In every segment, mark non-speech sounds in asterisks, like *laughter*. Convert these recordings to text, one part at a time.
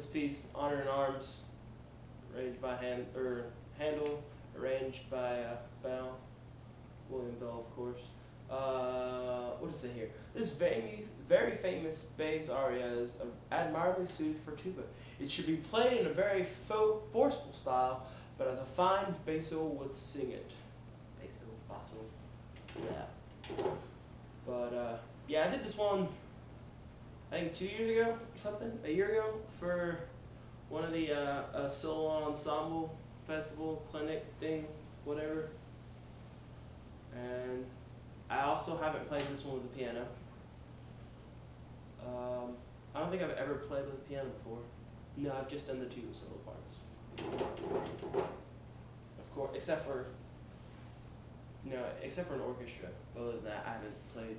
This piece, Honor and Arms, arranged by hand or Handel, arranged by uh, Bell, William Bell, of course. Uh, what is it here? This very, very famous bass aria is admirably suited for tuba. It should be played in a very fo- forceful style, but as a fine basso would sing it. Basso, basso, yeah. But uh, yeah, I did this one. I think two years ago or something, a year ago for one of the uh, solo ensemble festival clinic thing, whatever. And I also haven't played this one with the piano. Um, I don't think I've ever played with a piano before. No, I've just done the two solo parts. Of course, except for no, except for an orchestra. Other than that, I haven't played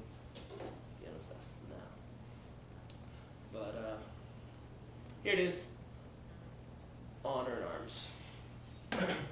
piano stuff. No. But uh, here it is. Honor in arms. *laughs*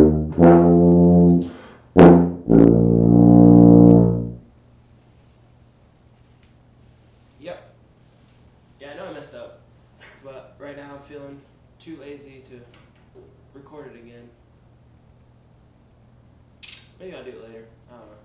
messed up, but right now I'm feeling too lazy to record it again. Maybe I'll do it later. I don't know.